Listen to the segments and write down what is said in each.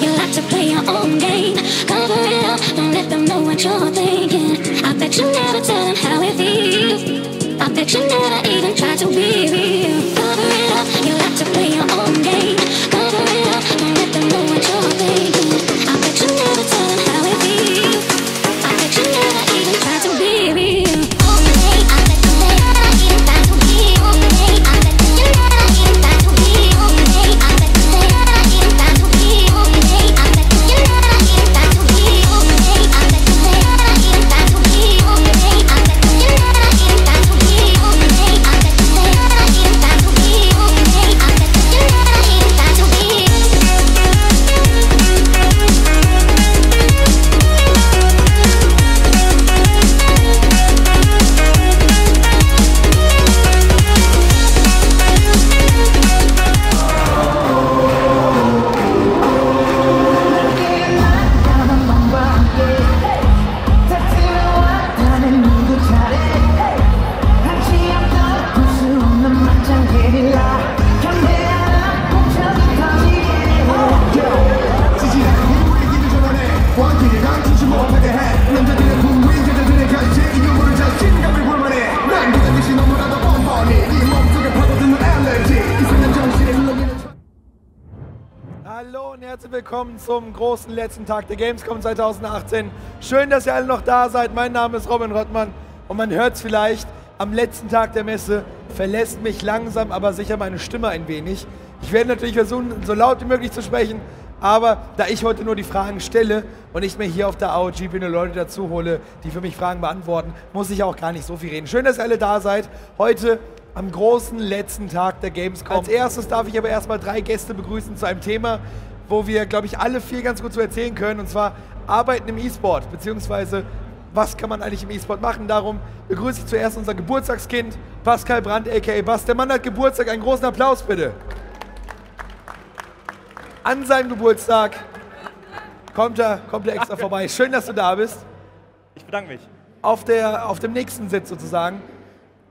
You like to play your own game. Cover it up, don't let them know what you're thinking. I bet you never tell them how it feels. I bet you never even try to be real. Willkommen zum großen letzten Tag der Gamescom 2018. Schön, dass ihr alle noch da seid. Mein Name ist Robin Rottmann und man hört es vielleicht, am letzten Tag der Messe verlässt mich langsam, aber sicher meine Stimme ein wenig. Ich werde natürlich versuchen, so laut wie möglich zu sprechen, aber da ich heute nur die Fragen stelle und ich mir hier auf der AOG nur Leute dazu hole, die für mich Fragen beantworten, muss ich auch gar nicht so viel reden. Schön, dass ihr alle da seid. Heute am großen letzten Tag der Gamescom. Als erstes darf ich aber erstmal drei Gäste begrüßen zu einem Thema, wo wir, glaube ich, alle vier ganz gut zu erzählen können, und zwar Arbeiten im E-Sport, beziehungsweise was kann man eigentlich im E-Sport machen. Darum begrüße ich zuerst unser Geburtstagskind, Pascal Brandt, a.k.a. Bas. Der Mann hat Geburtstag, einen großen Applaus bitte. An seinem Geburtstag kommt er, kommt er extra vorbei. Schön, dass du da bist. Ich bedanke mich. Auf, der, auf dem nächsten Sitz sozusagen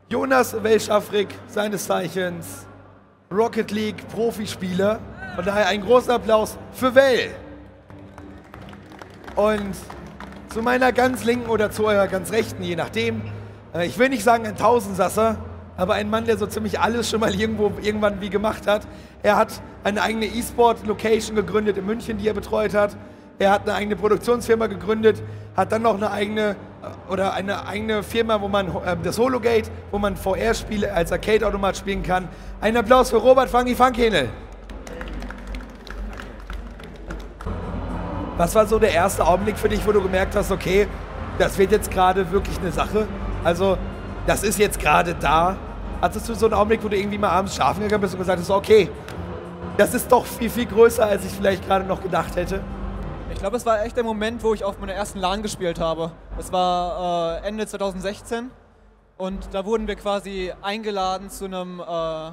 Jonas Welschafrik, seines Zeichens Rocket League Profispieler. Von daher einen großen Applaus für Well. Und zu meiner ganz linken oder zu eurer ganz rechten, je nachdem. äh, Ich will nicht sagen ein Tausendsasser, aber ein Mann, der so ziemlich alles schon mal irgendwo irgendwann wie gemacht hat. Er hat eine eigene E-Sport-Location gegründet in München, die er betreut hat. Er hat eine eigene Produktionsfirma gegründet, hat dann noch eine eigene äh, oder eine eigene Firma, wo man äh, das Hologate, wo man VR-Spiele als Arcade-Automat spielen kann. Ein Applaus für Robert Funky Funkenel. Was war so der erste Augenblick für dich, wo du gemerkt hast, okay, das wird jetzt gerade wirklich eine Sache? Also, das ist jetzt gerade da. Hattest du so einen Augenblick, wo du irgendwie mal abends schlafen gegangen bist und gesagt hast, okay, das ist doch viel, viel größer, als ich vielleicht gerade noch gedacht hätte? Ich glaube, es war echt der Moment, wo ich auf meiner ersten LAN gespielt habe. Das war äh, Ende 2016 und da wurden wir quasi eingeladen zu einem äh,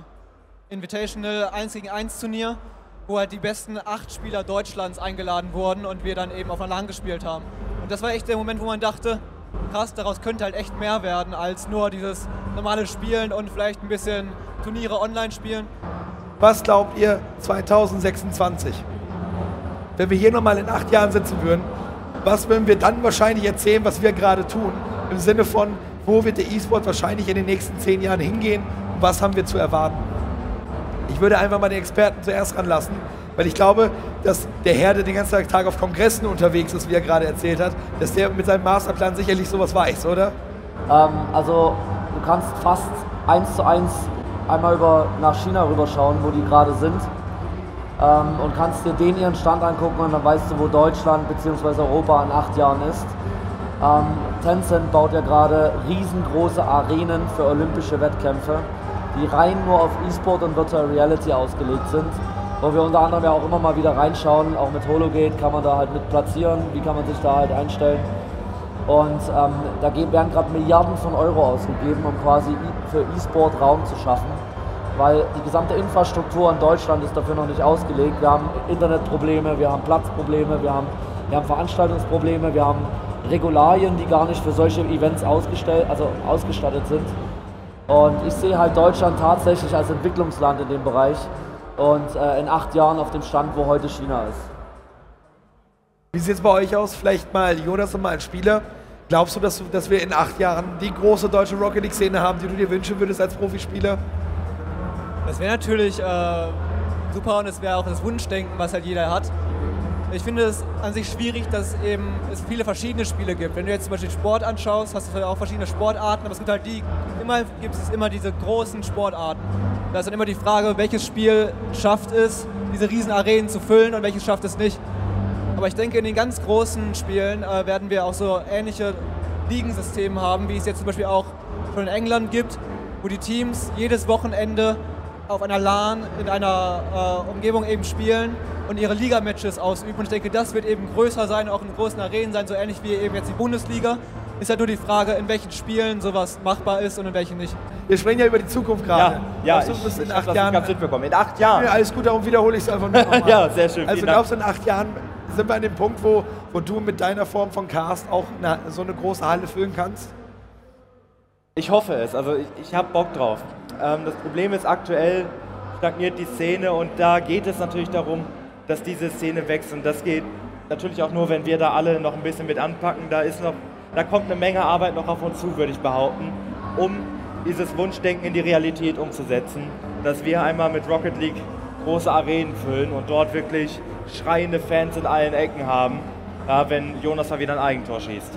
Invitational 1 gegen 1 Turnier, wo halt die besten acht Spieler Deutschlands eingeladen wurden und wir dann eben auf einer LAN gespielt haben. Und das war echt der Moment, wo man dachte, krass, daraus könnte halt echt mehr werden als nur dieses normale Spielen und vielleicht ein bisschen Turniere online spielen. Was glaubt ihr 2026? Wenn wir hier nochmal in acht Jahren sitzen würden, was würden wir dann wahrscheinlich erzählen, was wir gerade tun? Im Sinne von, wo wird der E-Sport wahrscheinlich in den nächsten zehn Jahren hingehen und was haben wir zu erwarten? Ich würde einfach mal den Experten zuerst ranlassen, weil ich glaube, dass der Herr, der den ganzen Tag auf Kongressen unterwegs ist, wie er gerade erzählt hat, dass der mit seinem Masterplan sicherlich sowas weiß, oder? Ähm, also du kannst fast eins zu eins einmal über, nach China rüberschauen, wo die gerade sind. Ähm, und kannst dir den ihren Stand angucken und dann weißt du, wo Deutschland bzw. Europa in acht Jahren ist. Ähm, Tencent baut ja gerade riesengroße Arenen für olympische Wettkämpfe, die rein nur auf E-Sport und Virtual Reality ausgelegt sind. Wo wir unter anderem ja auch immer mal wieder reinschauen, auch mit Hologate kann man da halt mit platzieren, wie kann man sich da halt einstellen. Und ähm, da werden gerade Milliarden von Euro ausgegeben, um quasi e- für E-Sport Raum zu schaffen. Weil die gesamte Infrastruktur in Deutschland ist dafür noch nicht ausgelegt. Wir haben Internetprobleme, wir haben Platzprobleme, wir haben, wir haben Veranstaltungsprobleme, wir haben Regularien, die gar nicht für solche Events ausgestellt, also ausgestattet sind. Und ich sehe halt Deutschland tatsächlich als Entwicklungsland in dem Bereich und äh, in acht Jahren auf dem Stand, wo heute China ist. Wie sieht es bei euch aus? Vielleicht mal Jonas und mal als Spieler. Glaubst du, dass, du, dass wir in acht Jahren die große deutsche Rocket League-Szene haben, die du dir wünschen würdest als Profispieler? Das wäre natürlich äh, super und es wäre auch das Wunschdenken, was halt jeder hat. Ich finde es an sich schwierig, dass eben es viele verschiedene Spiele gibt. Wenn du jetzt zum Beispiel Sport anschaust, hast du auch verschiedene Sportarten, aber es gibt halt die, immer gibt es immer diese großen Sportarten. Da ist dann immer die Frage, welches Spiel schafft es, diese riesen Arenen zu füllen und welches schafft es nicht. Aber ich denke, in den ganz großen Spielen äh, werden wir auch so ähnliche Ligensysteme haben, wie es jetzt zum Beispiel auch schon in England gibt, wo die Teams jedes Wochenende auf einer LAN in einer äh, Umgebung eben spielen und ihre Liga-Matches ausüben. Und ich denke, das wird eben größer sein, auch in großen Arenen sein, so ähnlich wie eben jetzt die Bundesliga. Ist ja nur die Frage, in welchen Spielen sowas machbar ist und in welchen nicht. Wir sprechen ja über die Zukunft gerade. Ja, ja glaubst du, ich, in ich acht Jahren. nicht ganz mitbekommen. In acht Jahren. Ja, alles gut, darum wiederhole ich es einfach nur nochmal. Ja, sehr schön, Also glaubst du, in acht Jahren sind wir an dem Punkt, wo, wo du mit deiner Form von Cast auch eine, so eine große Halle füllen kannst? Ich hoffe es, also ich, ich habe Bock drauf. Ähm, das Problem ist aktuell stagniert die Szene und da geht es natürlich darum, dass diese Szene wächst und das geht natürlich auch nur, wenn wir da alle noch ein bisschen mit anpacken. Da ist noch, da kommt eine Menge Arbeit noch auf uns zu, würde ich behaupten, um dieses Wunschdenken in die Realität umzusetzen, dass wir einmal mit Rocket League große Arenen füllen und dort wirklich schreiende Fans in allen Ecken haben, ja, wenn Jonas mal wieder ein Eigentor schießt.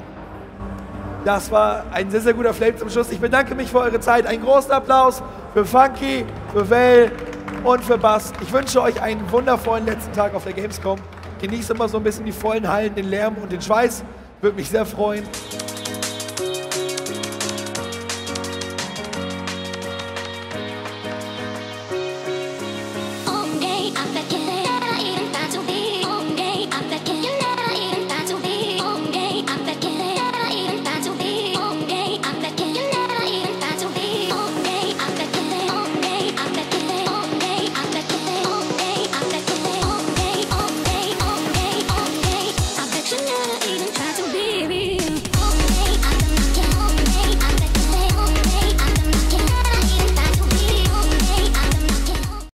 Das war ein sehr, sehr guter Flame zum Schluss. Ich bedanke mich für eure Zeit. Einen großen Applaus für Funky, für Vel und für Bass. Ich wünsche euch einen wundervollen letzten Tag auf der Gamescom. Genießt immer so ein bisschen die vollen Hallen, den Lärm und den Schweiß. Würde mich sehr freuen.